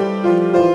Música